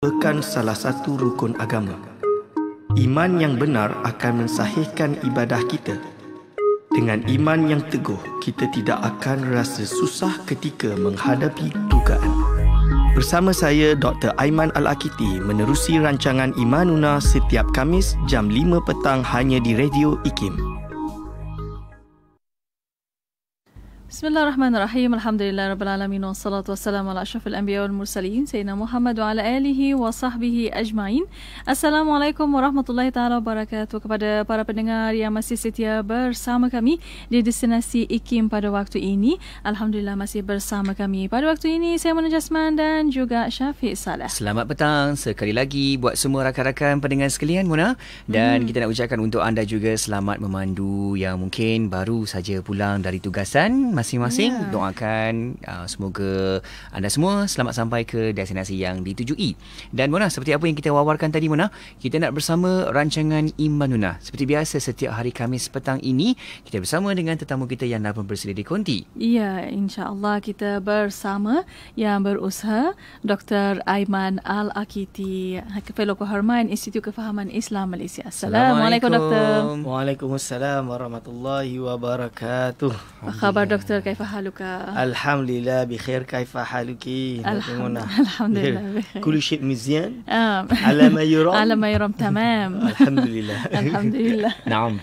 merupakan salah satu rukun agama. Iman yang benar akan mensahihkan ibadah kita. Dengan iman yang teguh, kita tidak akan rasa susah ketika menghadapi dugaan. Bersama saya Dr. Aiman Al-Akiti menerusi rancangan Imanuna setiap Kamis jam 5 petang hanya di Radio IKIM. Bismillahirrahmanirrahim. Alhamdulillah rabbil alamin wassalatu wassalamu ala asyrafil anbiya wal mursalin sayyidina Muhammad wa ala alihi wa sahbihi ajmain. Assalamualaikum warahmatullahi taala wabarakatuh kepada para pendengar yang masih setia bersama kami di destinasi IKIM pada waktu ini. Alhamdulillah masih bersama kami. Pada waktu ini saya Mona Jasman dan juga Syafiq Salah. Selamat petang sekali lagi buat semua rakan-rakan pendengar sekalian Mona dan hmm. kita nak ucapkan untuk anda juga selamat memandu yang mungkin baru saja pulang dari tugasan masing-masing. Yeah. Doakan uh, semoga anda semua selamat sampai ke destinasi yang ditujui. Dan Mona, seperti apa yang kita wawarkan tadi Mona, kita nak bersama rancangan Imanuna. Seperti biasa setiap hari Khamis petang ini, kita bersama dengan tetamu kita yang dah pun bersedia di konti. Ya, insya-Allah kita bersama yang berusaha Dr. Aiman Al-Akiti, Fellow Kehormatan Institut Kefahaman Islam Malaysia. Assalamualaikum, Doktor. Waalaikumsalam warahmatullahi wabarakatuh. Apa khabar Doktor? دكتور كيف حالك؟ الحمد لله بخير كيف حالك؟ الحمد, الحمد لله بخير كل شيء مزيان؟ آه. على ما يرام؟ على ما يرام تمام الحمد لله الحمد لله نعم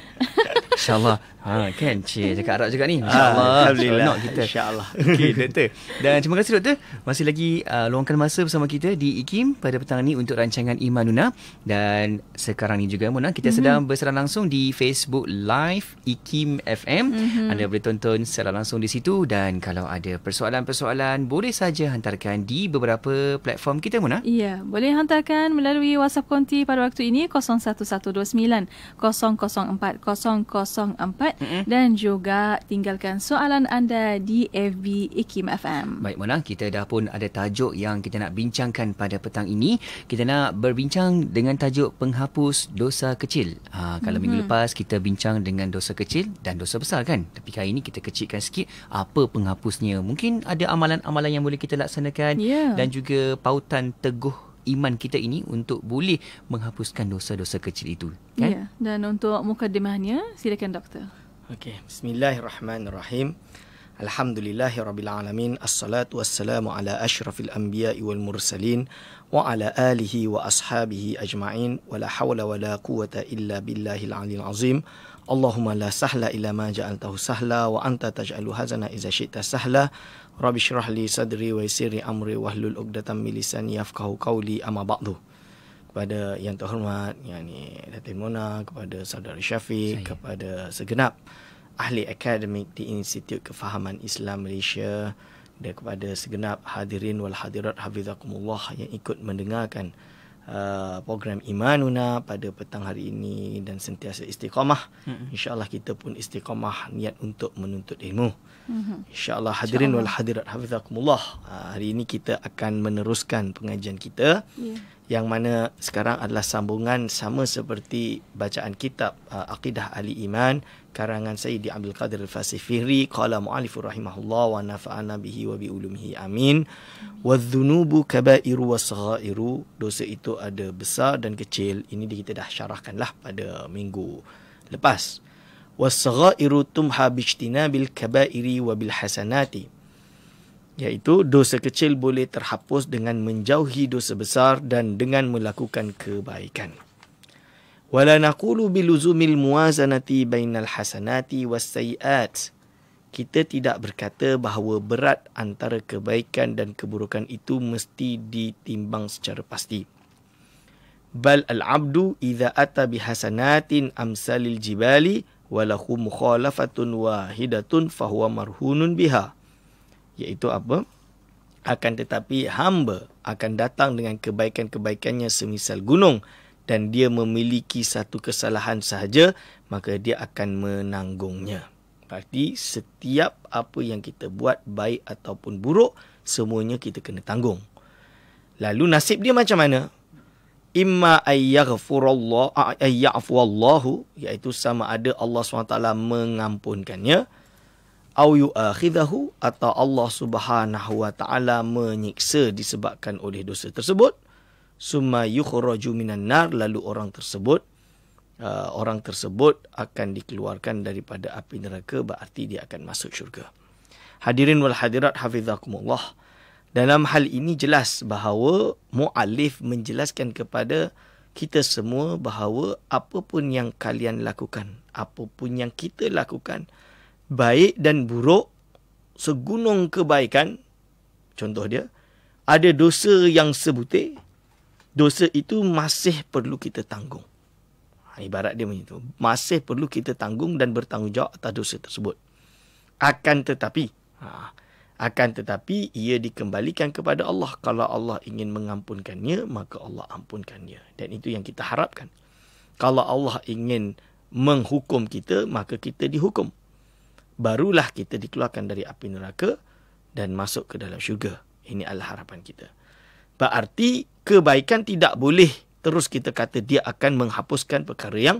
إن شاء الله Ha kan Cik cakap Arab juga ni Insya-Allah. Alhamdulillah kita. Insya-Allah. Okey doktor. Dan terima kasih doktor masih lagi uh, luangkan masa bersama kita di IKIM pada petang ini untuk rancangan Imanuna dan sekarang ni juga Mona kita mm-hmm. sedang bersiaran langsung di Facebook Live IKIM FM. Mm-hmm. Anda boleh tonton secara langsung di situ dan kalau ada persoalan-persoalan boleh saja hantarkan di beberapa platform kita Mona. Ya, boleh hantarkan melalui WhatsApp konti pada waktu ini 01129 004 004 mm-hmm. dan juga tinggalkan soalan anda di FB Ikim FM. Baik Mona, kita dah pun ada tajuk yang kita nak bincangkan pada petang ini. Kita nak berbincang dengan tajuk penghapus dosa kecil. Ha, kalau mm-hmm. minggu lepas kita bincang dengan dosa kecil dan dosa besar kan. Tapi kali ini kita kecilkan sikit apa penghapusnya. Mungkin ada amalan-amalan yang boleh kita laksanakan yeah. dan juga pautan teguh iman kita ini untuk boleh menghapuskan dosa-dosa kecil itu kan ya dan untuk mukadimahnya silakan doktor Okey, bismillahirrahmanirrahim. Alhamdulillahirabbil alamin. Assalatu wassalamu ala asyrafil anbiya'i wal mursalin wa ala alihi wa ashabihi ajma'in. Wala hawla wala quwata illa billahil aliyil azim. Allahumma la sahla illa ma ja'altahu sahla wa anta taj'alu hazana idza syi'ta sahla. Rabbi shrah li sadri wa yassir amri wahlul 'uqdatam min lisani yafqahu qawli amma ba'du kepada yang terhormat yakni Datin Mona kepada saudara Syafiq Saya. kepada segenap ahli akademik di Institut Kefahaman Islam Malaysia dan kepada segenap hadirin wal hadirat hafizakumullah yang ikut mendengarkan uh, program Imanuna pada petang hari ini dan sentiasa istiqamah mm-hmm. insyaallah kita pun istiqamah niat untuk menuntut ilmu mm-hmm. insyaallah hadirin Insya wal hadirat hafizakumullah. Uh, hari ini kita akan meneruskan pengajian kita yeah yang mana sekarang adalah sambungan sama seperti bacaan kitab uh, Aqidah Ali Iman. Karangan Sayyidi Abdul Qadir Al-Fasifiri. Qala mu'allifu rahimahullah wa nafa'ana bihi wa bi ulumihi amin. Wa dhunubu kabairu wa saghairu dosa itu ada besar dan kecil. Ini kita dah syarahkanlah pada minggu lepas wa saghairu tumha bi ijtinabil kabairi wa bil hasanati iaitu dosa kecil boleh terhapus dengan menjauhi dosa besar dan dengan melakukan kebaikan. Wala naqulu biluzumil muwazanati bainal hasanati was sayiat. Kita tidak berkata bahawa berat antara kebaikan dan keburukan itu mesti ditimbang secara pasti. Bal al-abdu idza ata bihasanatin amsalil jibali walahu mukhalafatun wahidatun fahuwa marhunun biha iaitu apa? Akan tetapi hamba akan datang dengan kebaikan-kebaikannya semisal gunung dan dia memiliki satu kesalahan sahaja, maka dia akan menanggungnya. Berarti setiap apa yang kita buat baik ataupun buruk, semuanya kita kena tanggung. Lalu nasib dia macam mana? Imma ayyaghfurallahu ayyaghfurallahu iaitu sama ada Allah SWT mengampunkannya au yu'akhidahu atau Allah Subhanahu wa taala menyiksa disebabkan oleh dosa tersebut summa yukhraju minan nar lalu orang tersebut uh, orang tersebut akan dikeluarkan daripada api neraka berarti dia akan masuk syurga. Hadirin wal hadirat hafizakumullah. Dalam hal ini jelas bahawa muallif menjelaskan kepada kita semua bahawa apapun yang kalian lakukan, apapun yang kita lakukan, baik dan buruk, segunung kebaikan, contoh dia, ada dosa yang sebutir, dosa itu masih perlu kita tanggung. Ha, ibarat dia macam itu. Masih perlu kita tanggung dan bertanggungjawab atas dosa tersebut. Akan tetapi, ha, akan tetapi ia dikembalikan kepada Allah. Kalau Allah ingin mengampunkannya, maka Allah ampunkannya. Dan itu yang kita harapkan. Kalau Allah ingin menghukum kita, maka kita dihukum. Barulah kita dikeluarkan dari api neraka dan masuk ke dalam syurga. Ini adalah harapan kita. Berarti kebaikan tidak boleh terus kita kata dia akan menghapuskan perkara yang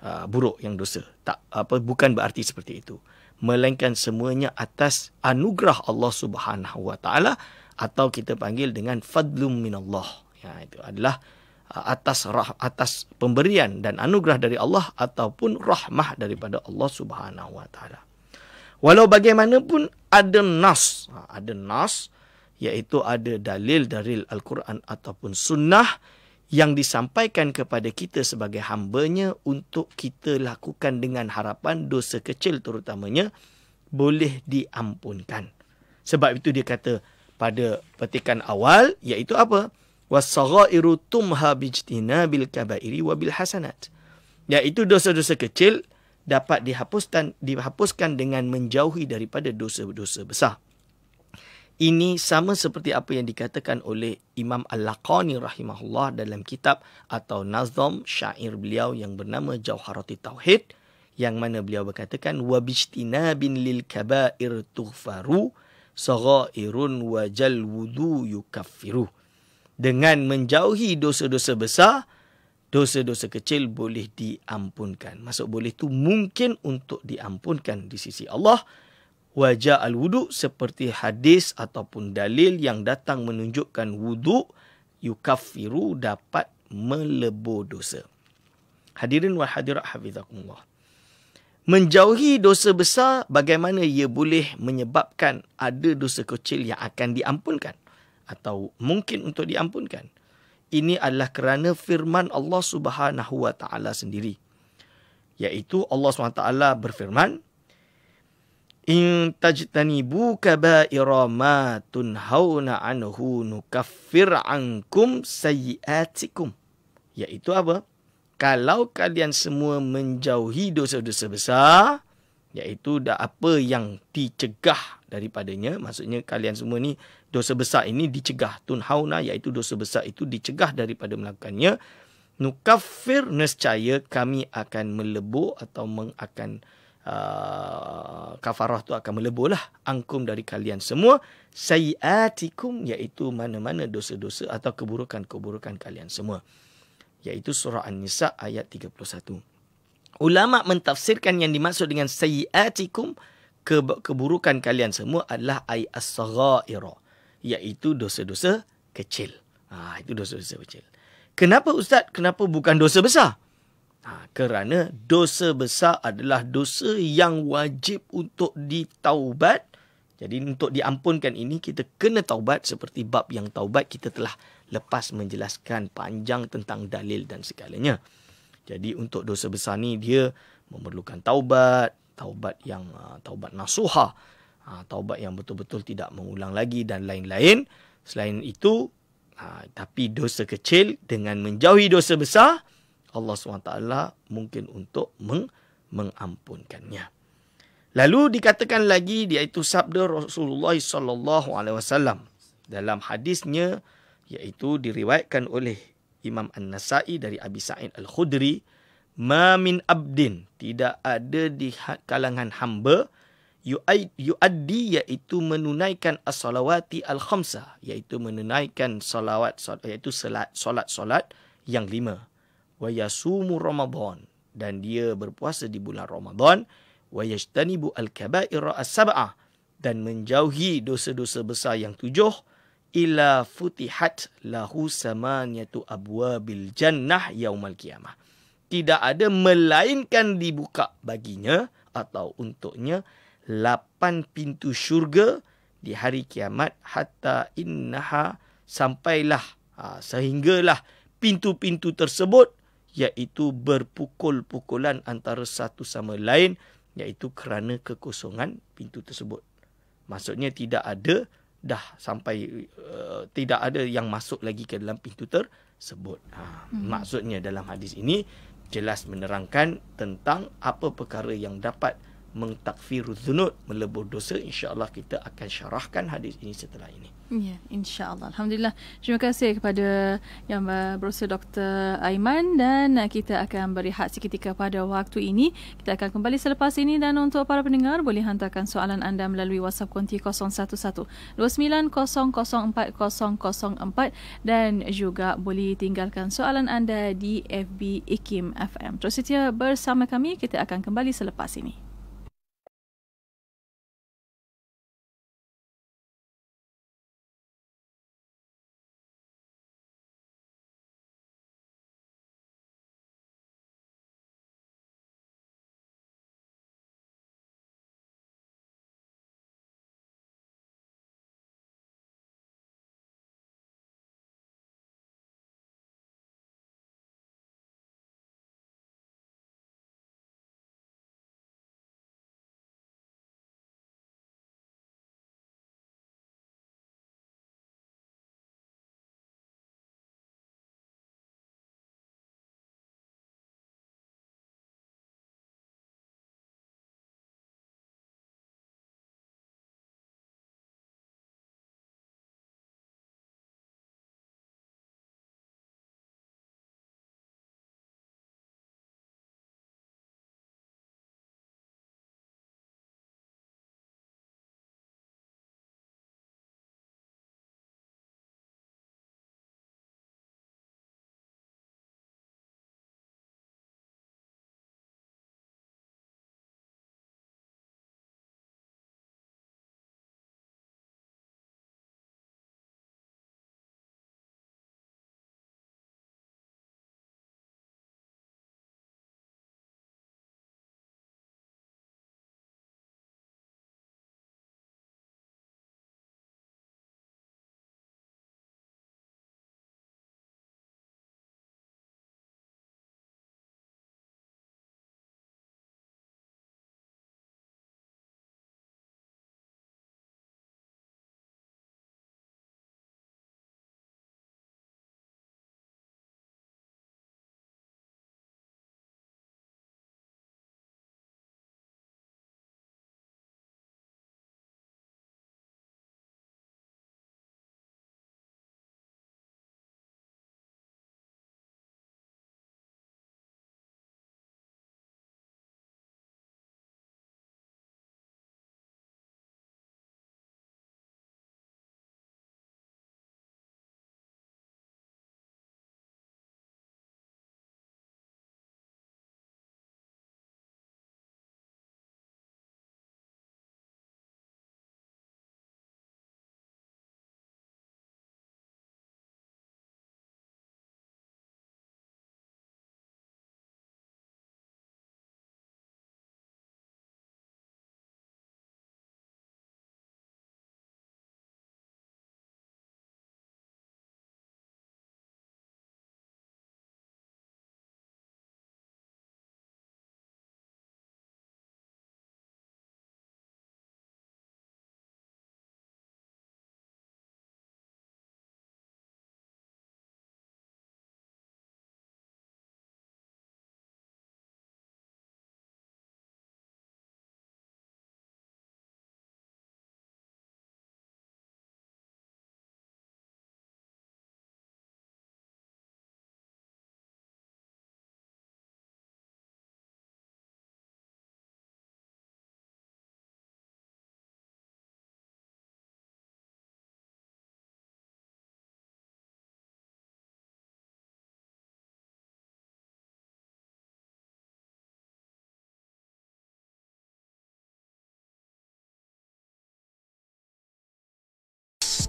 uh, buruk yang dosa. Tak apa bukan berarti seperti itu. Melainkan semuanya atas anugerah Allah Subhanahu Wa Taala atau kita panggil dengan fadlum minallah. Ya itu adalah uh, atas rah, atas pemberian dan anugerah dari Allah ataupun rahmah daripada Allah Subhanahu Wa Taala. Walau bagaimanapun ada nas, ha, ada nas iaitu ada dalil-dalil Al-Quran ataupun sunnah yang disampaikan kepada kita sebagai hambanya untuk kita lakukan dengan harapan dosa kecil terutamanya boleh diampunkan. Sebab itu dia kata pada petikan awal iaitu apa? Wasaghairu tumha bijtina bil kabairi wa bil hasanat. Iaitu dosa-dosa kecil dapat dihapuskan dihapuskan dengan menjauhi daripada dosa-dosa besar. Ini sama seperti apa yang dikatakan oleh Imam Al-Laqani rahimahullah dalam kitab atau nazam syair beliau yang bernama Jauharati Tauhid yang mana beliau berkatakan wa bijtinabin lil kaba'ir tughfaru saghairun wa jal wudu yukaffiru. Dengan menjauhi dosa-dosa besar dosa-dosa kecil boleh diampunkan. Maksud boleh tu mungkin untuk diampunkan di sisi Allah wajah al-wudu seperti hadis ataupun dalil yang datang menunjukkan wudu yukaffiru dapat melebur dosa. Hadirin wa hadirat hafizakumullah. Menjauhi dosa besar bagaimana ia boleh menyebabkan ada dosa kecil yang akan diampunkan atau mungkin untuk diampunkan. Ini adalah kerana firman Allah Subhanahu wa taala sendiri. Yaitu Allah SWT berfirman, In tajtanibu kaba'ira ma tunhauna anhu nukaffir ankum sayiatikum. Iaitu apa? Kalau kalian semua menjauhi dosa-dosa besar, iaitu dah apa yang dicegah daripadanya, maksudnya kalian semua ni dosa besar ini dicegah. Tunhauna iaitu dosa besar itu dicegah daripada melakukannya. Nukaffir nescaya kami akan melebur atau akan uh, kafarah tu akan meleburlah angkum dari kalian semua. Sayiatikum iaitu mana-mana dosa-dosa atau keburukan-keburukan kalian semua. Iaitu surah An-Nisa ayat 31 ulama mentafsirkan yang dimaksud dengan sayiatikum ke- keburukan kalian semua adalah ay as-saghaira iaitu dosa-dosa kecil. Ha itu dosa-dosa kecil. Kenapa ustaz? Kenapa bukan dosa besar Ha, kerana dosa besar adalah dosa yang wajib untuk ditaubat. Jadi untuk diampunkan ini kita kena taubat seperti bab yang taubat kita telah lepas menjelaskan panjang tentang dalil dan segalanya. Jadi untuk dosa besar ni dia memerlukan taubat, taubat yang uh, taubat nasuha, uh, taubat yang betul-betul tidak mengulang lagi dan lain-lain. Selain itu, uh, tapi dosa kecil dengan menjauhi dosa besar, Allah SWT mungkin untuk meng- mengampunkannya. Lalu dikatakan lagi iaitu sabda Rasulullah sallallahu alaihi wasallam dalam hadisnya iaitu diriwayatkan oleh Imam An-Nasa'i dari Abi Sa'id Al-Khudri ma min abdin tidak ada di ha-, kalangan hamba yuaddi iaitu menunaikan as-salawati al-khamsa iaitu menunaikan salawat iaitu salat solat-solat yang lima wa yasumu ramadan. Dan dia berpuasa di bulan Ramadan. Wa yajtanibu al-kaba'ira as-sab'ah. Dan menjauhi dosa-dosa besar yang tujuh. Ila futihat lahu samaniyatu abwabil jannah yaumal qiyamah. Tidak ada melainkan dibuka baginya atau untuknya lapan pintu syurga di hari kiamat. Hatta innaha sampailah ha, sehinggalah pintu-pintu tersebut iaitu berpukul-pukulan antara satu sama lain iaitu kerana kekosongan pintu tersebut. Maksudnya tidak ada dah sampai uh, tidak ada yang masuk lagi ke dalam pintu tersebut. Ha, hmm. Maksudnya dalam hadis ini jelas menerangkan tentang apa perkara yang dapat mengtakfirul zunub melebur dosa insyaallah kita akan syarahkan hadis ini setelah ini. Ya insyaallah. Alhamdulillah. Terima kasih kepada yang berusaha Dr Aiman dan kita akan berehat seketika pada waktu ini. Kita akan kembali selepas ini dan untuk para pendengar boleh hantarkan soalan anda melalui WhatsApp konti 011 29004004 dan juga boleh tinggalkan soalan anda di FB IKIM FM terus setia bersama kami kita akan kembali selepas ini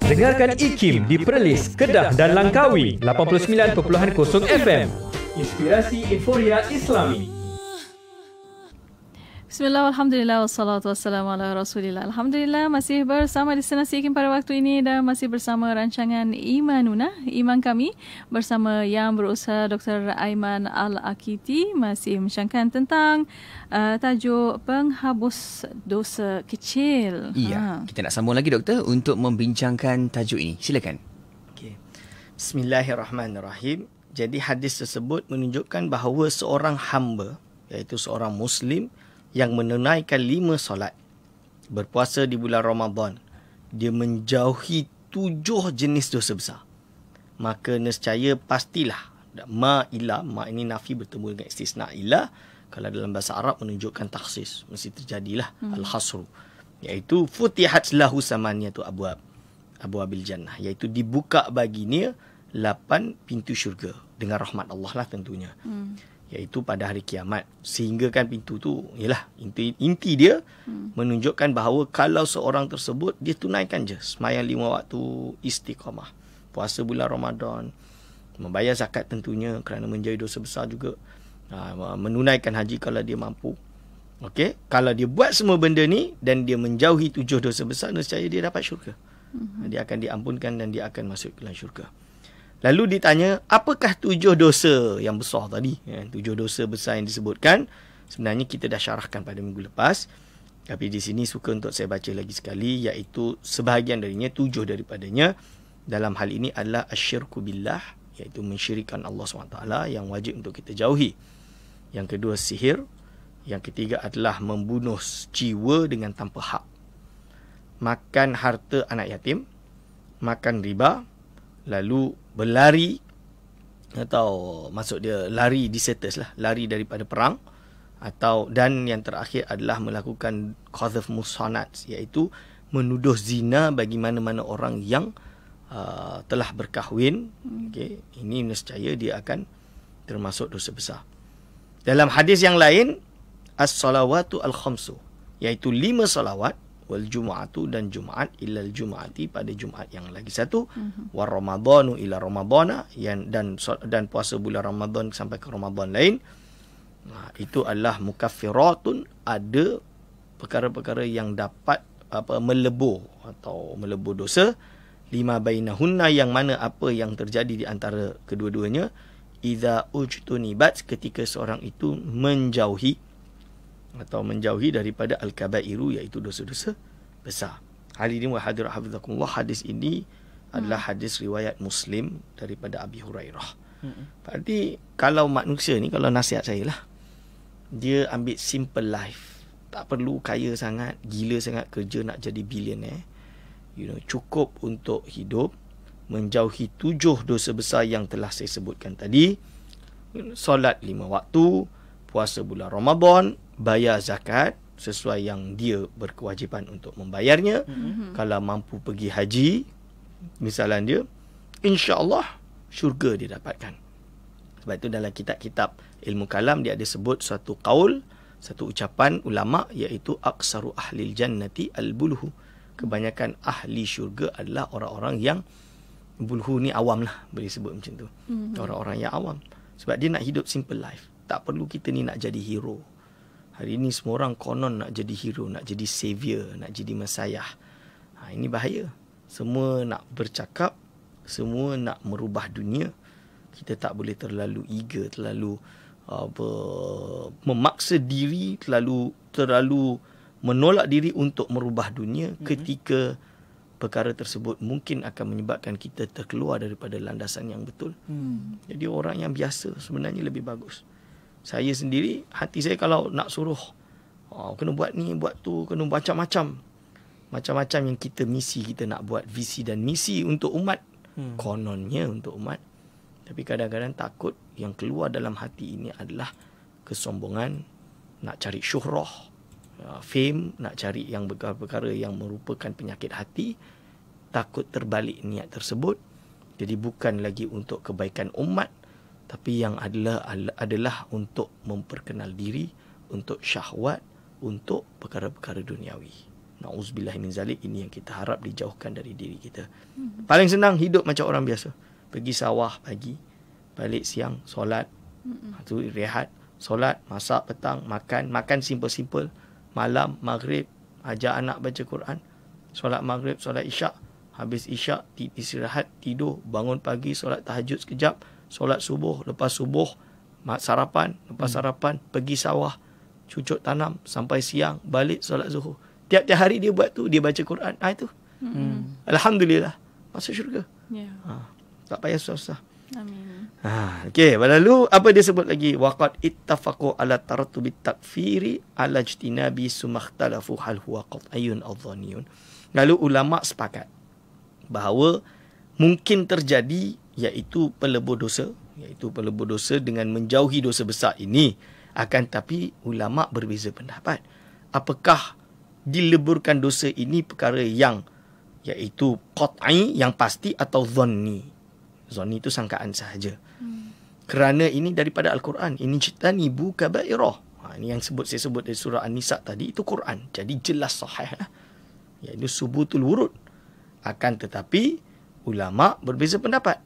Dengarkan IKIM di Perlis, Kedah dan Langkawi 89.0 FM. Inspirasi Inforia Islami. Bismillah, Alhamdulillah, wassalatu wassalamu ala rasulillah. Alhamdulillah masih bersama destinasi Ikim pada waktu ini dan masih bersama rancangan Imanuna, iman kami bersama yang berusaha Dr. Aiman Al-Akiti masih mensyangkan tentang uh, tajuk penghabus dosa kecil. Iya, ha. kita nak sambung lagi doktor untuk membincangkan tajuk ini. Silakan. Okay. Bismillahirrahmanirrahim. Jadi hadis tersebut menunjukkan bahawa seorang hamba iaitu seorang muslim yang menunaikan lima solat berpuasa di bulan Ramadan dia menjauhi tujuh jenis dosa besar. Maka nescaya pastilah ma ila ma ini nafi bertemu dengan istisna ila kalau dalam bahasa Arab menunjukkan taksis mesti terjadilah hmm. al-hasru iaitu futihat lahu samaniyatu abwab abwabil jannah iaitu dibuka baginya lapan pintu syurga dengan rahmat Allah lah tentunya. Hmm iaitu pada hari kiamat. Sehingga kan pintu tu ialah inti inti dia hmm. menunjukkan bahawa kalau seorang tersebut dia tunaikan je sembahyang lima waktu istiqamah. Puasa bulan Ramadan membayar zakat tentunya kerana menjadi dosa besar juga. Ha, menunaikan haji kalau dia mampu. Okey? Kalau dia buat semua benda ni dan dia menjauhi tujuh dosa besar nescaya dia dapat syurga. Hmm. dia akan diampunkan dan dia akan masuk ke dalam syurga Lalu ditanya, apakah tujuh dosa yang besar tadi? Ya, tujuh dosa besar yang disebutkan. Sebenarnya kita dah syarahkan pada minggu lepas. Tapi di sini suka untuk saya baca lagi sekali. Iaitu sebahagian darinya, tujuh daripadanya. Dalam hal ini adalah asyirku billah. Iaitu mensyirikan Allah SWT yang wajib untuk kita jauhi. Yang kedua, sihir. Yang ketiga adalah membunuh jiwa dengan tanpa hak. Makan harta anak yatim. Makan riba. Lalu berlari atau maksud dia lari disetes lah lari daripada perang atau dan yang terakhir adalah melakukan qadhf musanat iaitu menuduh zina bagi mana-mana orang yang uh, telah berkahwin. Okey ini nescaya dia akan termasuk dosa besar. Dalam hadis yang lain as-salawatu al-khamsu iaitu lima salawat wal jumu'atu dan jumaat ila al jumu'ati pada jumaat yang lagi satu. Uh-huh. war ramadhanu ila ramadhana yang dan dan puasa bulan ramadan sampai ke ramadan lain. Nah, itu adalah mukaffiratun ada perkara-perkara yang dapat apa melebur atau melebur dosa. Lima bainahunna yang mana apa yang terjadi di antara kedua-duanya. Idza ujtunibat ketika seorang itu menjauhi atau menjauhi daripada al-kabairu iaitu dosa-dosa besar. Hari ini wahadir hafizakumullah hadis ini adalah hmm. hadis riwayat Muslim daripada Abi Hurairah. Hmm. Berarti kalau manusia ni kalau nasihat saya lah dia ambil simple life. Tak perlu kaya sangat, gila sangat kerja nak jadi billionaire. You know, cukup untuk hidup menjauhi tujuh dosa besar yang telah saya sebutkan tadi. Solat lima waktu, puasa bulan Ramadan, bayar zakat sesuai yang dia berkewajipan untuk membayarnya. Mm-hmm. Kalau mampu pergi haji, misalnya dia, insya-Allah syurga dia dapatkan. Sebab itu dalam kitab-kitab ilmu kalam dia ada sebut satu kaul, satu ucapan ulama iaitu aksaru ahli jannati al-bulhu. Kebanyakan ahli syurga adalah orang-orang yang bulhu ni awam lah boleh sebut macam tu. Mm-hmm. Orang-orang yang awam. Sebab dia nak hidup simple life. Tak perlu kita ni nak jadi hero. Hari ini semua orang konon nak jadi hero, nak jadi savior, nak jadi mesayah. Ha, ini bahaya. Semua nak bercakap, semua nak merubah dunia. Kita tak boleh terlalu eager, terlalu apa memaksa diri, terlalu terlalu menolak diri untuk merubah dunia mm-hmm. ketika perkara tersebut mungkin akan menyebabkan kita terkeluar daripada landasan yang betul. Mm. Jadi orang yang biasa sebenarnya lebih bagus saya sendiri hati saya kalau nak suruh oh, kena buat ni buat tu kena macam-macam. Macam-macam yang kita misi kita nak buat visi dan misi untuk umat. Hmm. kononnya untuk umat. Tapi kadang-kadang takut yang keluar dalam hati ini adalah kesombongan nak cari syuhrah uh, fame nak cari yang perkara-perkara yang merupakan penyakit hati. Takut terbalik niat tersebut. Jadi bukan lagi untuk kebaikan umat tapi yang adalah adalah untuk memperkenal diri untuk syahwat untuk perkara-perkara duniawi. Nauzubillah min zalik ini yang kita harap dijauhkan dari diri kita. Paling senang hidup macam orang biasa. Pergi sawah pagi, balik siang, solat, mm tu rehat, solat, masak petang, makan, makan simple-simple, malam, maghrib, ajar anak baca Quran, solat maghrib, solat isyak, habis isyak, istirahat, tidur, bangun pagi, solat tahajud sekejap, solat subuh, lepas subuh, sarapan, lepas sarapan, pergi sawah, cucuk tanam sampai siang, balik solat zuhur. Tiap-tiap hari dia buat tu, dia baca Quran. Ah itu. Hmm. Alhamdulillah. Masuk syurga. Ya. Ha, tak payah susah-susah. Amin. Ha, okey, lalu apa dia sebut lagi? Waqad ittafaqu ala tartubi takfiri ala ijtinabi sumakhtalafu hal huwa qat'iyun adh-dhaniyun. Lalu ulama sepakat bahawa mungkin terjadi iaitu pelebur dosa, iaitu pelebur dosa dengan menjauhi dosa besar ini. Akan tapi ulama berbeza pendapat. Apakah dileburkan dosa ini perkara yang iaitu qat'i yang pasti atau dhanni. Dhanni itu sangkaan sahaja. Hmm. Kerana ini daripada al-Quran, ini citani bu kabairah. Ha, ini yang sebut saya sebut dari surah An-Nisa tadi itu Quran. Jadi jelas sahih lah. Iaitu subutul wurud. Akan tetapi ulama berbeza pendapat.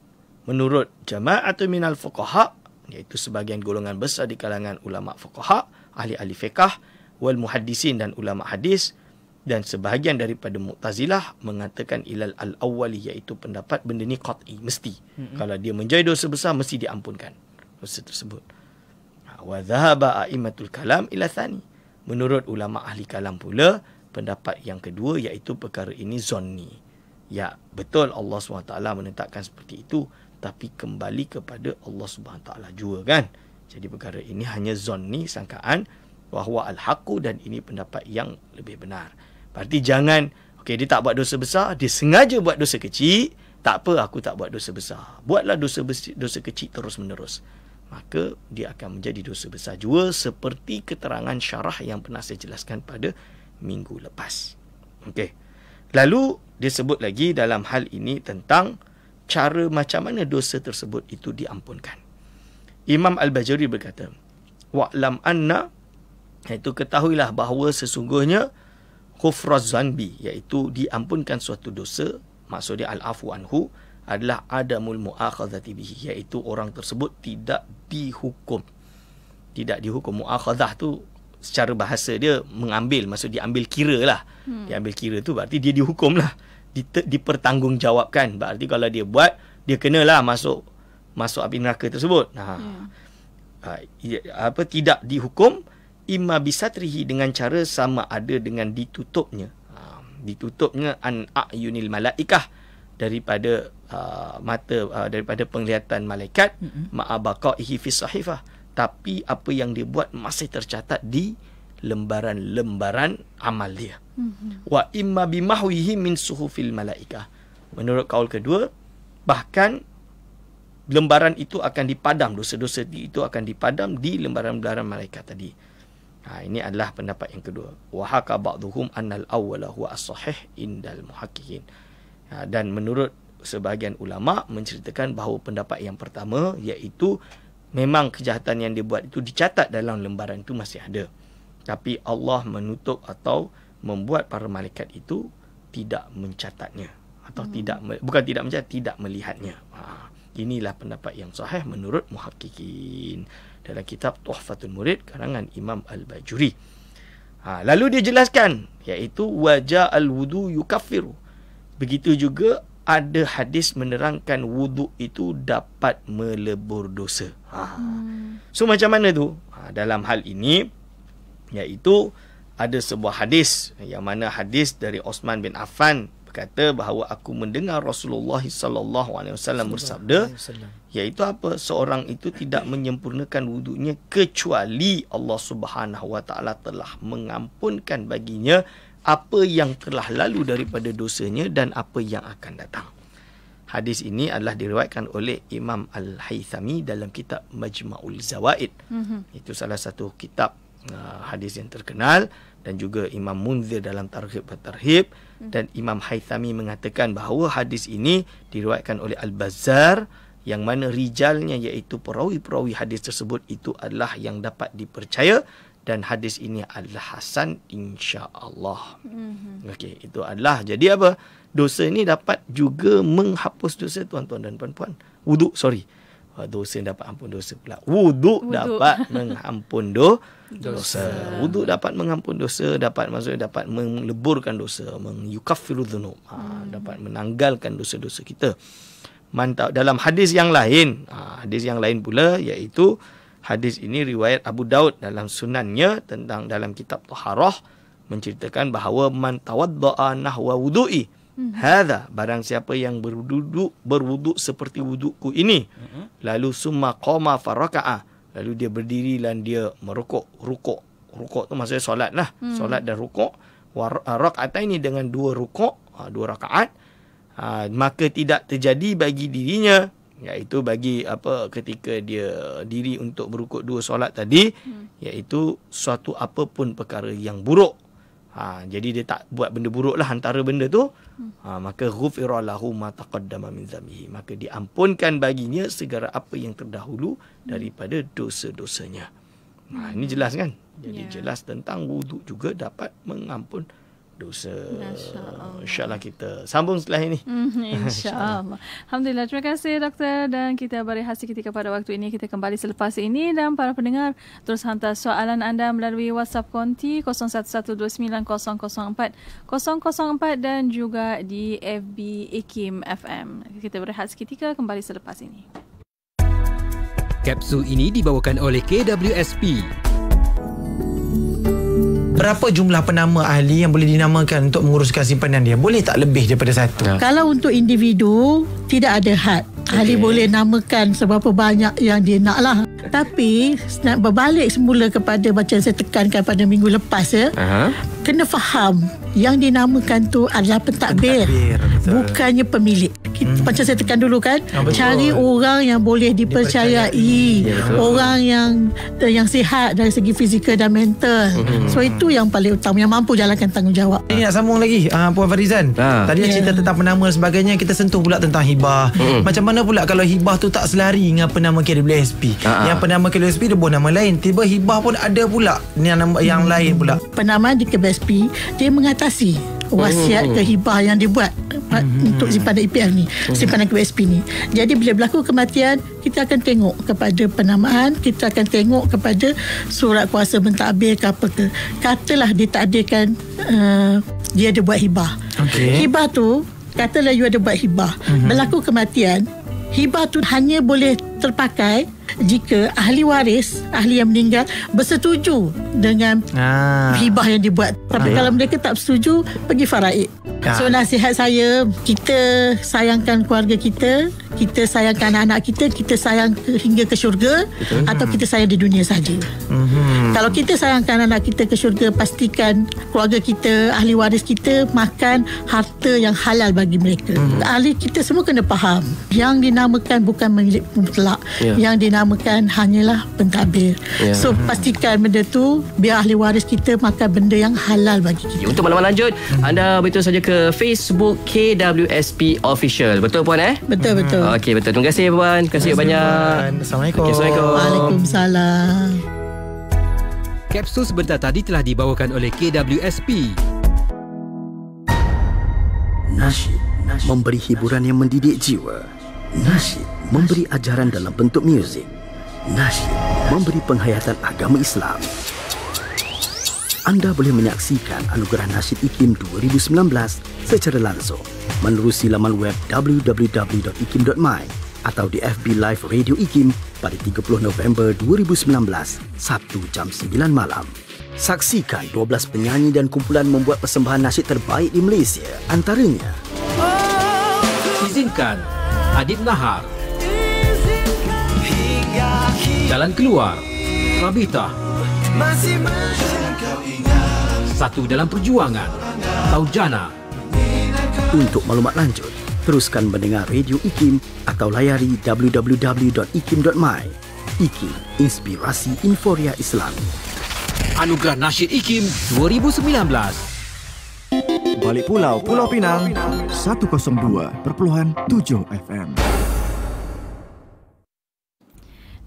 Menurut jama'atu minal fuqaha iaitu sebahagian golongan besar di kalangan ulama fuqaha, ahli-ahli fiqah, wal muhaddisin dan ulama hadis dan sebahagian daripada Mu'tazilah mengatakan ilal al-awwali iaitu pendapat benda ni qat'i mesti. Mm-hmm. kalau dia menjadi dosa besar mesti diampunkan. Dosa tersebut. Ha, wa dhahaba a'immatul kalam ila thani. Menurut ulama ahli kalam pula pendapat yang kedua iaitu perkara ini zonni. Ya betul Allah SWT menetapkan seperti itu tapi kembali kepada Allah SWT juga kan jadi perkara ini hanya zonni sangkaan bahawa al-haqu dan ini pendapat yang lebih benar. Berarti jangan okey dia tak buat dosa besar, dia sengaja buat dosa kecil, tak apa aku tak buat dosa besar. Buatlah dosa dosa kecil terus-menerus. Maka dia akan menjadi dosa besar juga seperti keterangan syarah yang pernah saya jelaskan pada minggu lepas. Okey. Lalu dia sebut lagi dalam hal ini tentang cara macam mana dosa tersebut itu diampunkan. Imam Al-Bajuri berkata, "Wa'lam anna Iaitu ketahuilah bahawa sesungguhnya kufraz zanbi iaitu diampunkan suatu dosa maksudnya al-afu anhu adalah adamul muakhadzati bihi iaitu orang tersebut tidak dihukum tidak dihukum muakhadzah tu secara bahasa dia mengambil maksud diambil kira lah hmm. diambil kira tu berarti dia dihukum lah di, dipertanggungjawabkan berarti kalau dia buat dia kenalah masuk masuk api neraka tersebut ha. Hmm. Ha, apa tidak dihukum imma bisatrihi dengan cara sama ada dengan ditutupnya ha, ditutupnya an ayunil malaikah daripada uh, mata uh, daripada penglihatan malaikat mm-hmm. ma'abaqaihi fi sahifah tapi apa yang dia buat masih tercatat di lembaran-lembaran amal dia. Wa imma bimahwihi min suhufil malaikah menurut kaul kedua bahkan lembaran itu akan dipadam dosa-dosa itu akan dipadam di lembaran-lembaran malaikat tadi Ha, ini adalah pendapat yang kedua. Wahaka ba'duhum annal awwala huwa as-sahih indal muhaqqiqin. Ha, dan menurut sebahagian ulama menceritakan bahawa pendapat yang pertama iaitu memang kejahatan yang dia buat itu dicatat dalam lembaran itu masih ada. Tapi Allah menutup atau membuat para malaikat itu tidak mencatatnya atau hmm. tidak bukan tidak mencatat tidak melihatnya. Ha, inilah pendapat yang sahih menurut muhaqqiqin dalam kitab Tuhfatul Murid karangan Imam Al-Bajuri. Ha, lalu dia jelaskan iaitu wajah al-wudu yukaffiru. Begitu juga ada hadis menerangkan wudu itu dapat melebur dosa. Ha. So macam mana tu? Ha, dalam hal ini iaitu ada sebuah hadis yang mana hadis dari Osman bin Affan berkata bahawa aku mendengar Rasulullah sallallahu alaihi wasallam bersabda iaitu apa seorang itu tidak menyempurnakan wudunya kecuali Allah Subhanahu wa taala telah mengampunkan baginya apa yang telah lalu daripada dosanya dan apa yang akan datang. Hadis ini adalah diriwayatkan oleh Imam Al-Haythami dalam kitab Majma'ul Zawaid. Mm-hmm. Itu salah satu kitab uh, hadis yang terkenal dan juga Imam Munzir dalam Tarhib dan Tarhib dan Imam Haythami mengatakan bahawa hadis ini diriwayatkan oleh Al-Bazzar yang mana rijalnya iaitu perawi-perawi hadis tersebut itu adalah yang dapat dipercaya dan hadis ini adalah hasan insya-Allah. Mm-hmm. Okey, itu adalah jadi apa? Dosa ni dapat juga menghapus dosa tuan-tuan dan puan-puan. Wuduk, sorry. Dosa dapat ampun dosa pula. Wuduk, Wuduk. dapat mengampun do, dosa. Wuduk dapat mengampun dosa, dapat maksudnya dapat meleburkan dosa, mengyukaffiru dzunub. Ha, dapat menanggalkan dosa-dosa kita. Mantap dalam hadis yang lain. Ha, hadis yang lain pula iaitu hadis ini riwayat Abu Daud dalam sunannya tentang dalam kitab Taharah menceritakan bahawa man tawaddaa nahwa wudu'i hadha barang siapa yang berwuduk berwuduk seperti wudukku ini. Lalu summa qama faraka'a lalu dia berdiri dan dia merukuk rukuk rukuk tu maksudnya solat lah. Solat dan rukuk wa rakaat ini dengan dua rukuk ha, dua rakaat. Ha, maka tidak terjadi bagi dirinya iaitu bagi apa ketika dia diri untuk berukuk dua solat tadi hmm. iaitu suatu apapun perkara yang buruk ha, jadi dia tak buat benda buruk lah antara benda tu. Hmm. ha, maka ghufira lahu ma taqaddama min zambihi. Maka diampunkan baginya segala apa yang terdahulu daripada dosa-dosanya. Ha, ini jelas kan? Jadi Ya. jelas tentang wuduk juga dapat mengampun dosa insyaallah kita sambung setelah ini Hmm, InsyaAllah. Alhamdulillah. Terima kasih doktor dan kita beri hasil ketika pada waktu ini. Kita kembali selepas ini dan para pendengar terus hantar soalan anda melalui WhatsApp konti 01129004 dan juga di FB IKIM FM. Kita berehat seketika kembali selepas ini. Kapsul ini dibawakan oleh KWSP. Berapa jumlah penama ahli yang boleh dinamakan untuk menguruskan simpanan dia? Boleh tak lebih daripada satu? Kalau untuk individu tidak ada had. Ahli boleh namakan seberapa banyak yang dia nak lah. Tapi nak berbalik semula kepada macam saya tekankan pada minggu lepas ya. Aha. Kena faham yang dinamakan tu adalah pentadbir. Pentadbir, betul. Bukannya pemilik. Kita, Hmm. Macam saya tekan dulu kan. Ah, betul. cari orang yang boleh dipercayai. Ya, betul. orang yang yang sihat dari segi fizikal dan mental. Hmm. So itu yang paling utama. Yang mampu jalankan tanggungjawab. Ini nak sambung lagi uh, Puan Farizan Ha. Tadi yeah. Ya. cerita tentang penama dan sebagainya Kita sentuh pula tentang hibah mm. Macam mana pula kalau hibah tu tak selari Dengan penama KWSP Ha. Yang penama KWSP dia buat nama lain. Tiba hibah pun ada pula. Yang, nama, yang lain pula. Penamaan di KBSP dia mengatasi wasiat ke hibah yang dibuat mm-hmm. untuk simpanan EPF ni simpanan KBSP ni. Jadi bila berlaku kematian kita akan tengok kepada penamaan kita akan tengok kepada surat kuasa mentadbir ke apa ke. Katalah ditakdirkan uh, dia ada buat hibah. Okey. hibah tu katalah you ada buat hibah. Mm-hmm. berlaku kematian hibah tu hanya boleh terpakai jika ahli waris ahli yang meninggal bersetuju dengan ah. hibah yang dibuat. Tapi Ah. kalau mereka tak setuju, pergi faraid. Ah. So nasihat saya, kita sayangkan keluarga kita, kita sayangkan anak-anak kita, kita sayang hingga ke syurga Betul. atau kita sayang di dunia saja. mm-hmm. Kalau kita sayangkan anak kita ke syurga, pastikan keluarga kita, ahli waris kita makan harta yang halal bagi mereka. Hmm. Ahli kita semua kena faham. Yang dinamakan bukan milik mutlak. Ya. Yang dinamakan hanyalah pentadbir. Ya. So pastikan benda tu biar ahli waris kita makan benda yang halal bagi kita. Untuk maklumat lanjut, anda betul saja ke Facebook KWSP Official. Betul puan eh? Betul betul. Okey betul. Terima kasih puan. Terima kasih banyak. Assalamualaikum Okey, Assalamualaikum. Waalaikumsalam. Kapsul sebentar tadi telah dibawakan oleh KWSP. Nasyid memberi hiburan yang mendidik jiwa. Nasyid memberi ajaran dalam bentuk muzik. Nasyid memberi penghayatan agama Islam. Anda boleh menyaksikan Anugerah Nasyid Iklim 2019 secara langsung menerusi laman web www.ikim.my atau di FB Live Radio Ikim pada 30 November 2019, Sabtu jam 9 malam. Saksikan 12 penyanyi dan kumpulan membuat persembahan nasyid terbaik di Malaysia. Antaranya Izinkan Adib Nahar. Jalan keluar. Rabita. Satu dalam perjuangan. Taujana. Untuk maklumat lanjut, teruskan mendengar Radio IKIM atau layari www.ikim.my. IKIM, inspirasi inforia Islam. Anugerah Nasyid Ikim 2019. Balik Pulau Pulau Pinang 102.7 FM.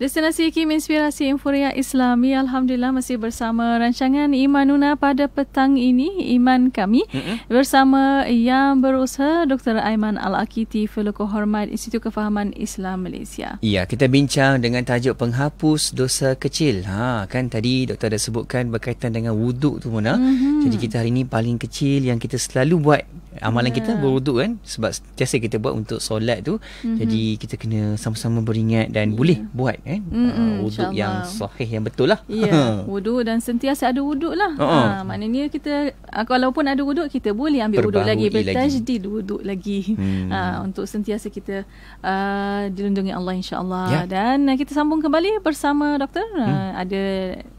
Destinasi Kim Inspirasi Inforia Islami Alhamdulillah masih bersama rancangan Imanuna pada petang ini Iman kami mm-hmm. bersama yang berusaha Dr. Aiman Al-Akiti Fellow Kehormat Institut Kefahaman Islam Malaysia. Ya, kita bincang dengan tajuk penghapus dosa kecil. Ha, kan tadi doktor dah sebutkan berkaitan dengan wuduk tu Mona. Mm-hmm. Jadi kita hari ini paling kecil yang kita selalu buat amalan yeah. kita berwuduk kan sebab sentiasa kita buat untuk solat tu. Mm-hmm. Jadi kita kena sama-sama beringat dan yeah. boleh buat kan mm-hmm. uh, wuduk yang sahih yang betul lah ya yeah, wuduk dan sentiasa ada wuduk lah uh-huh. ha, maknanya kita uh, kalaupun ada wuduk kita boleh ambil wuduk lagi bertajdid wuduk lagi hmm. uh, untuk sentiasa kita uh, dilindungi Allah insyaAllah yeah. dan uh, kita sambung kembali bersama doktor hmm. uh, ada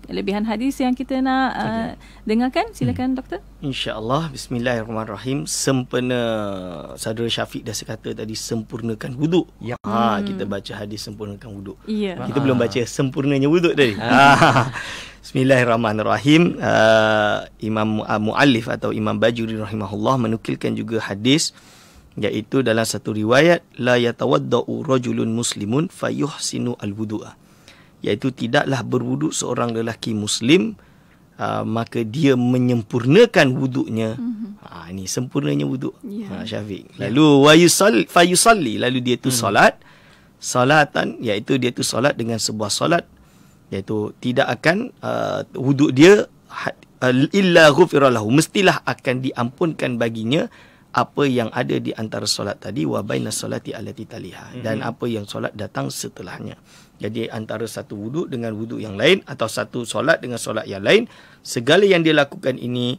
lebihan hadis yang kita nak uh, dengarkan. Silakan hmm. doktor. Insyaallah. Bismillahirrahmanirrahim. Sempena saudara Syafiq dah sekata tadi sempurnakan wuduk ya. Ha hmm. kita baca hadis sempurnakan wuduk ya. kita belum baca sempurnanya wuduk tadi. Ha. bismillahirrahmanirrahim. Uh, imam uh, muallif atau imam bajuri rahimahullah menukilkan juga hadis iaitu dalam satu riwayat la yatawaddau rajulun muslimun fayuhsinu alwudu'a iaitu tidaklah berwuduk seorang lelaki muslim uh, maka dia menyempurnakan wuduknya. Mm-hmm. ha ini sempurnanya wuduk. Yeah. ha Syafiq. Lalu wa yusalli fa yusalli. Lalu dia tu mm. solat. Salatan iaitu dia tu solat dengan sebuah solat iaitu tidak akan uh, wuduk dia uh, illa ghufira lahu mestilah akan diampunkan baginya apa yang ada di antara solat tadi wa baina solati allati taliha. Mm-hmm. dan apa yang solat datang setelahnya jadi antara satu wuduk dengan wuduk yang lain atau satu solat dengan solat yang lain, segala yang dia lakukan ini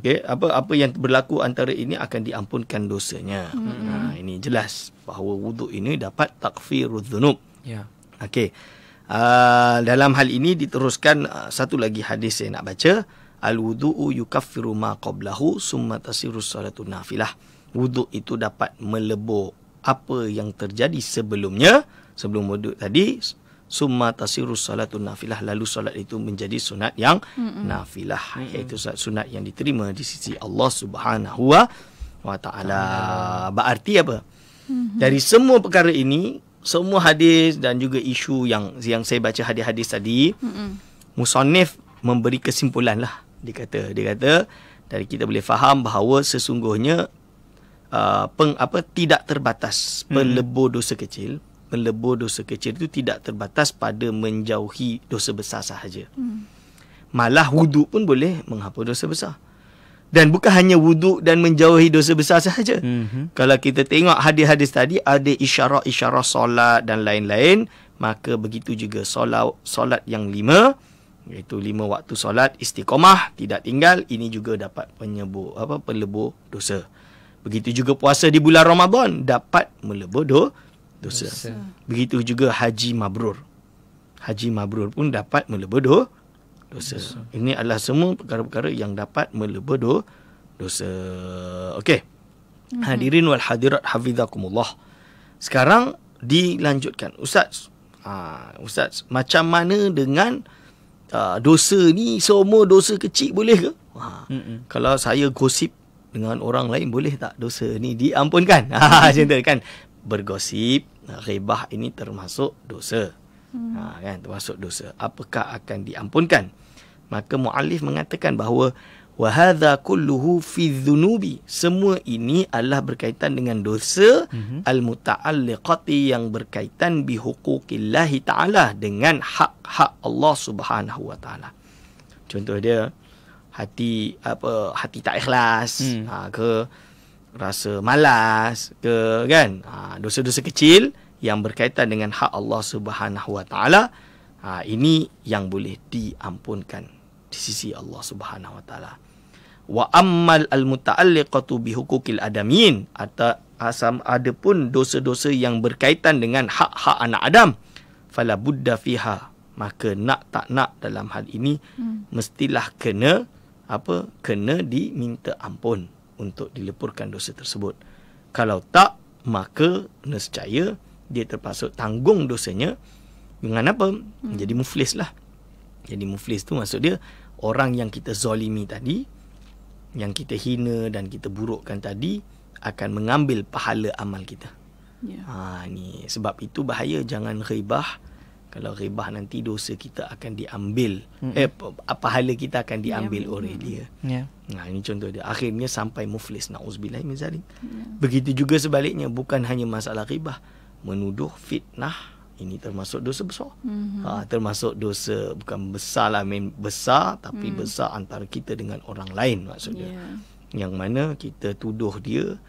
okey, apa apa yang berlaku antara ini akan diampunkan dosanya. Hmm. Ha, ini jelas bahawa wuduk ini dapat takfirudz dzunub. Ya. Okey. Uh, dalam hal ini diteruskan uh, satu lagi hadis saya nak baca al wudu'u yukaffiru ma qablahu summa tasiru salatu nafilah wuduk itu dapat melebur apa yang terjadi sebelumnya sebelum wuduk tadi summa tasiru salatun nafilah lalu solat itu menjadi sunat yang Mm-mm. nafilah Mm-mm. iaitu sunat yang diterima di sisi Allah Subhanahu wa taala berarti apa mm-hmm. dari semua perkara ini semua hadis dan juga isu yang yang saya baca hadis-hadis tadi Mm-mm. musannif memberi kesimpulan lah dia kata dia kata dari kita boleh faham bahawa sesungguhnya uh, peng, apa tidak terbatas pelebur dosa kecil melebur dosa kecil itu tidak terbatas pada menjauhi dosa besar sahaja. Hmm. Malah wuduk pun boleh menghapus dosa besar. Dan bukan hanya wuduk dan menjauhi dosa besar sahaja. Hmm. Kalau kita tengok hadis-hadis tadi ada isyarat-isyarat solat dan lain-lain, maka begitu juga solat solat yang lima iaitu lima waktu solat istiqamah tidak tinggal ini juga dapat penyebur apa pelebur dosa. Begitu juga puasa di bulan Ramadan dapat melebur dosa dosa. dosa. Begitu juga haji mabrur. Haji mabrur pun dapat melebur do, dosa. dosa. Ini adalah semua perkara-perkara yang dapat melebur do, dosa. Okey. Mm-hmm. Hadirin wal hadirat hafizakumullah. Sekarang dilanjutkan. Ustaz, ha, Ustaz, macam mana dengan uh, dosa ni semua dosa kecil boleh ke? Ha, mm-hmm. Kalau saya gosip dengan orang lain boleh tak dosa ni diampunkan? Ha, macam tu kan bergosip ghibah ini termasuk dosa. Hmm. Ha kan termasuk dosa. Apakah akan diampunkan? Maka muallif mengatakan bahawa wa hadza kulluhu fi dhunubi. Semua ini adalah berkaitan dengan dosa hmm. al-muta'alliqati yang berkaitan bi huquqillah taala dengan hak-hak Allah Subhanahu wa taala. Contoh dia hati apa hati tak ikhlas hmm. ha, ke rasa malas ke kan? Ha, dosa-dosa kecil yang berkaitan dengan hak Allah Subhanahu Wa Taala ha, ini yang boleh diampunkan di sisi Allah Subhanahu Wa Taala. Wa ammal al muta'alliqatu bi huquqil adamin atau asam ada pun dosa-dosa yang berkaitan dengan hak-hak anak Adam fala budda fiha maka nak tak nak dalam hal ini hmm. mestilah kena apa kena diminta ampun untuk dilepurkan dosa tersebut. Kalau tak, maka nescaya dia terpaksa tanggung dosanya dengan apa? Hmm. Jadi muflis lah. Jadi muflis tu maksud dia orang yang kita zolimi tadi, yang kita hina dan kita burukkan tadi akan mengambil pahala amal kita. Yeah. Ha ni sebab itu bahaya jangan ghibah. Kalau ghibah nanti dosa kita akan diambil mm-hmm. eh pahala kita akan diambil yeah. oleh dia Ya. Nah ini contoh dia akhirnya sampai muflis nauzubillah min zalik. Begitu juga sebaliknya bukan hanya masalah ghibah, menuduh fitnah ini termasuk dosa besar. Mm-hmm. Ha, termasuk dosa bukan besar lah main besar tapi mm. besar antara kita dengan orang lain maksudnya. Ya. Yang mana kita tuduh dia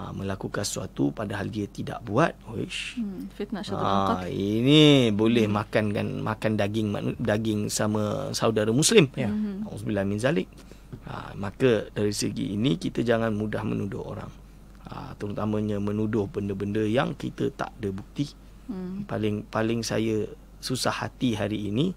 ha, melakukan sesuatu padahal dia tidak buat. Oish. Hmm, fitnah syaitan Ah, ini boleh makan kan makan daging daging sama saudara muslim. Ya. Auzubillah min zalik. Ha, maka dari segi ini kita jangan mudah menuduh orang. Ha, terutamanya menuduh benda-benda yang kita tak ada bukti. Hmm. Paling paling saya susah hati hari ini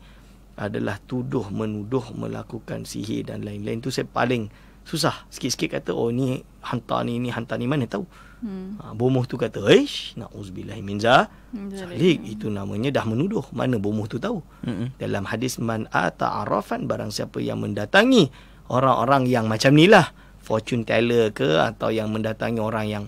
adalah tuduh menuduh melakukan sihir dan lain-lain tu saya paling susah sikit-sikit kata oh ni hantar ni ni hantar ni mana tahu Hmm. Ha, bomoh tu kata, "Ish, nauzubillah min za." Salik itu namanya dah menuduh. Mana bomoh tu tahu? Mm-mm. Dalam hadis man ata arafan barang siapa yang mendatangi orang-orang yang macam ni lah, fortune teller ke atau yang mendatangi orang yang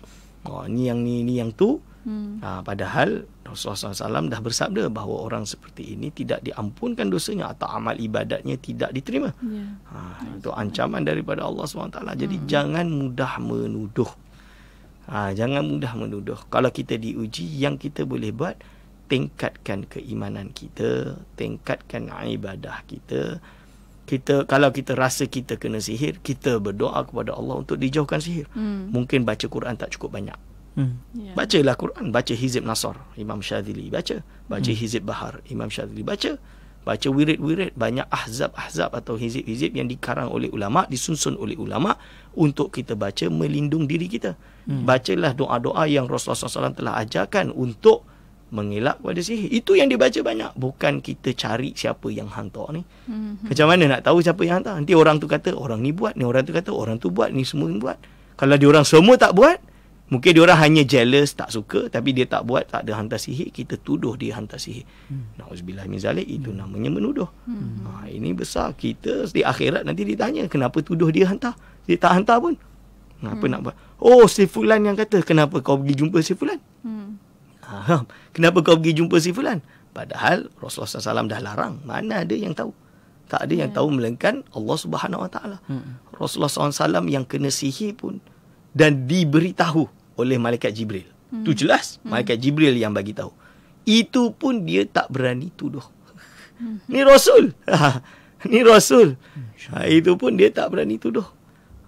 oh ni yang ni ni yang tu. Hmm. Ha, padahal Rasulullah SAW dah bersabda bahawa orang seperti ini tidak diampunkan dosanya atau amal ibadatnya tidak diterima. Ya. Ha, itu ancaman daripada Allah SWT. Jadi hmm. jangan mudah menuduh. Ha, jangan mudah menuduh. Kalau kita diuji, yang kita boleh buat, tingkatkan keimanan kita, tingkatkan ibadah kita. Kita kalau kita rasa kita kena sihir, kita berdoa kepada Allah untuk dijauhkan sihir. Hmm. Mungkin baca Quran tak cukup banyak. Hmm. Ya. Bacalah Quran, baca Hizib Nasr, Imam Syadzili baca, baca hmm. Hizib Bahar, Imam Syadzili baca, baca wirid-wirid banyak ahzab-ahzab atau hizib-hizib yang dikarang oleh ulama, disusun oleh ulama untuk kita baca melindung diri kita. Hmm. Bacalah doa-doa yang Rasulullah SAW telah ajarkan untuk mengelak pada sihir. Itu yang dibaca banyak, bukan kita cari siapa yang hantar ni. Hmm. Macam mana nak tahu siapa yang hantar? Nanti orang tu kata orang ni buat, ni orang tu kata orang tu buat, ni semua yang buat. Kalau dia orang semua tak buat, mungkin dia orang hanya jealous, tak suka tapi dia tak buat, tak ada hantar sihir, kita tuduh dia hantar sihir. Hmm. Nauzubillah min zalik itu namanya menuduh. Hmm. Ha, ini besar kita di akhirat nanti ditanya kenapa tuduh dia hantar? Dia tak hantar pun. Kenapa hmm. nak buat? Oh, si fulan yang kata, kenapa kau pergi jumpa si fulan? Hmm. Ha, kenapa kau pergi jumpa si fulan? Padahal Rasulullah SAW dah larang. Mana ada yang tahu? Tak ada yang tahu melainkan Allah Subhanahu Wa Taala. Rasulullah SAW yang kena sihir pun dan diberitahu oleh malaikat Jibril. Hmm. Tu jelas malaikat Jibril yang bagi tahu. Itu pun dia tak berani tuduh. Ni Rasul. Ni Rasul. Ha, itu pun dia tak berani tuduh.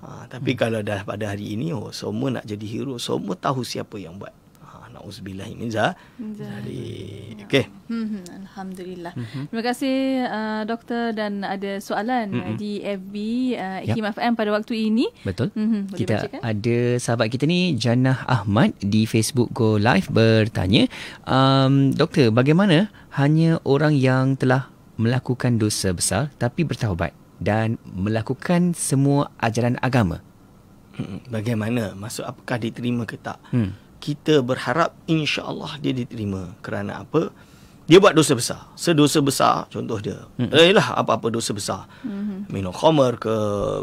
Ha, tapi hmm. kalau dah pada hari ini oh semua nak jadi hero, semua tahu siapa yang buat. Nauzubillahi min za- zalik. Okey. Hmm, Alhamdulillah. Mm-hmm. Terima kasih uh, doktor dan ada soalan mm-hmm. di FB uh. Ikim FM pada waktu ini. Betul. Mhm, boleh kita bacakan? ada sahabat kita ni Jannah Ahmad di Facebook Go Live bertanya, um, doktor, bagaimana hanya orang yang telah melakukan dosa besar tapi bertaubat dan melakukan semua ajaran agama? Hmm, Bagaimana? Maksud apakah diterima ke tak? Hmm. Kita berharap insya-Allah dia diterima. Kerana apa? Dia buat dosa besar. Sedosa besar contoh dia. Hmm. Ialah apa-apa dosa besar. Hmm. Minum khamar ke,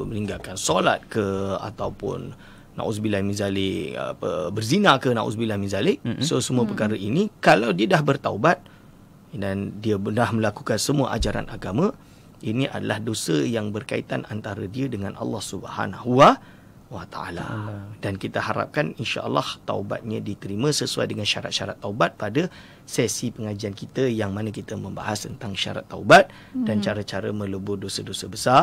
meninggalkan solat ke ataupun nauzubillah min zalik apa berzina ke nauzubillah min zalik. Hmm. So semua hmm. perkara ini kalau dia dah bertaubat dan dia dah melakukan semua ajaran agama, ini adalah dosa yang berkaitan antara dia dengan Allah Subhanahu wa wa taala. Dan kita harapkan insya-Allah taubatnya diterima sesuai dengan syarat-syarat taubat pada sesi pengajian kita yang mana kita membahas tentang syarat taubat hmm. dan cara-cara melebur dosa-dosa besar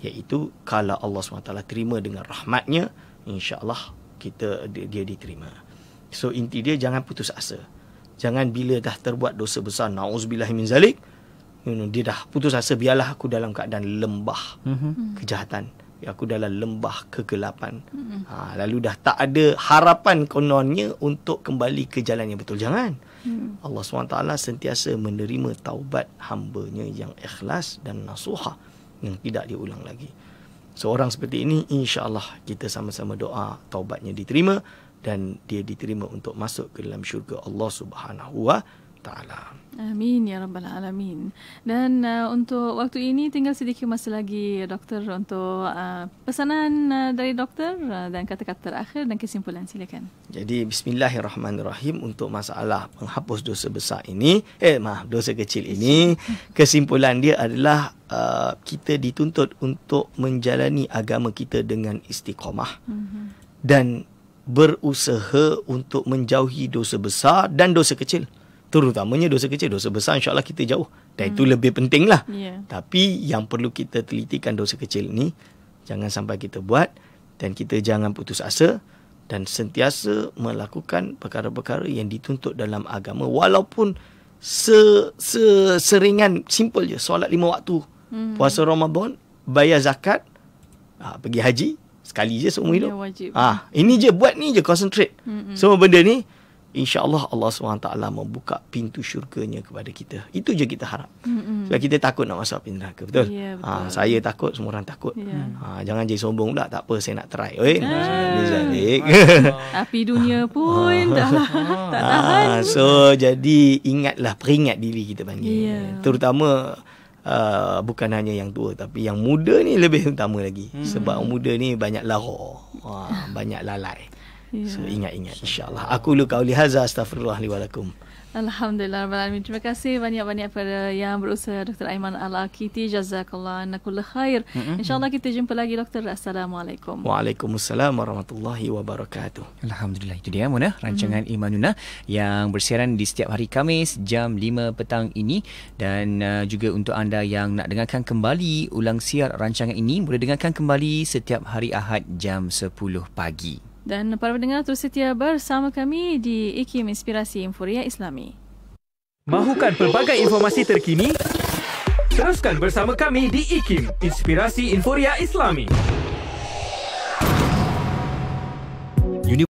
iaitu kalau Allah SWT terima dengan rahmatnya insya-Allah kita dia, dia diterima. So inti dia jangan putus asa. Jangan bila dah terbuat dosa besar nauzubillahi min zalik you know, dia dah putus asa biarlah aku dalam keadaan lembah mm-hmm. kejahatan aku dalam lembah kegelapan mm-hmm. ha, lalu dah tak ada harapan kononnya untuk kembali ke jalan yang betul jangan mm. Allah SWT sentiasa menerima taubat hambanya yang ikhlas dan nasuha yang tidak diulang lagi seorang seperti ini insya-Allah kita sama-sama doa taubatnya diterima dan dia diterima untuk masuk ke dalam syurga Allah Subhanahu wa taala. Amin ya rabbal alamin. Dan uh, untuk waktu ini tinggal sedikit masa lagi doktor untuk uh, pesanan uh, dari doktor uh, dan kata-kata terakhir dan kesimpulan silakan. Jadi bismillahirrahmanirrahim untuk masalah menghapus dosa besar ini, eh maaf dosa kecil ini, kesimpulan dia adalah uh, kita dituntut untuk menjalani agama kita dengan istiqamah mm-hmm. dan berusaha untuk menjauhi dosa besar dan dosa kecil terutamanya dosa kecil dosa besar insyaallah kita jauh dan hmm. itu lebih penting lah yeah. tapi yang perlu kita telitikan dosa kecil ni jangan sampai kita buat dan kita jangan putus asa dan sentiasa melakukan perkara-perkara yang dituntut dalam agama walaupun se, se seringan simple je solat lima waktu hmm. puasa Ramadan bayar zakat ha, pergi haji sekali je seumur hidup ya, ah ha, ini je buat ni je concentrate hmm. semua benda ni InsyaAllah Allah SWT membuka pintu syurganya kepada kita. Itu je kita harap. Mm-hmm. Sebab kita takut nak masuk pintu neraka. Betul? Yeah, betul. Ha, saya takut, semua orang takut. Yeah. Ha, jangan jadi sombong pula. Tak apa, saya nak try. Oi, ah. Api dunia pun tak, tak tahan. Ha, so, jadi ingatlah, peringat diri kita panggil. Yeah. Terutama uh, bukan hanya yang tua. Tapi yang muda ni lebih utama lagi. Mm. Sebab muda ni banyak lara. Ha, banyak lalai. Yeah. So ingat-ingat insya-Allah. Aku lu qauli hadza astaghfirullah li wa lakum. Alhamdulillah Rabbil Terima kasih banyak-banyak pada yang berusaha Dr. Aiman Al-Akiti. Jazakallah anakullah khair. Mm-hmm. InsyaAllah kita jumpa lagi Dr. Assalamualaikum. Waalaikumsalam warahmatullahi wabarakatuh. Alhamdulillah. Itu dia Mona. Rancangan mm-hmm. Imanuna yang bersiaran di setiap hari Kamis jam 5 petang ini. Dan uh, juga untuk anda yang nak dengarkan kembali ulang siar rancangan ini. Boleh dengarkan kembali setiap hari Ahad jam 10 pagi. Dan para pendengar terus setia bersama kami di IKIM Inspirasi Inforia Islami. Mahukan pelbagai informasi terkini? Teruskan bersama kami di IKIM Inspirasi Inforia Islami.